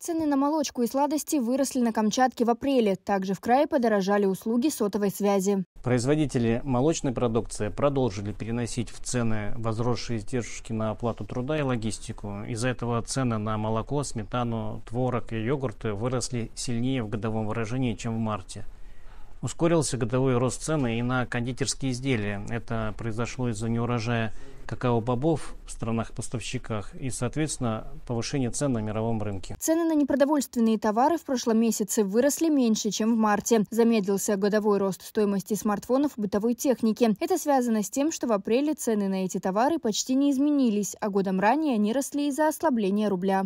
Цены на молочку и сладости выросли на Камчатке в апреле. Также в крае подорожали услуги сотовой связи. Производители молочной продукции продолжили переносить в цены возросшие издержки на оплату труда и логистику. Из-за этого цены на молоко, сметану, творог и йогурты выросли сильнее в годовом выражении, чем в марте. Ускорился годовой рост цены и на кондитерские изделия. Это произошло из-за неурожая какао-бобов в странах-поставщиках и, соответственно, повышение цен на мировом рынке. Цены на непродовольственные товары в прошлом месяце выросли меньше, чем в марте. Замедлился годовой рост стоимости смартфонов и бытовой техники. Это связано с тем, что в апреле цены на эти товары почти не изменились, а годом ранее они росли из-за ослабления рубля.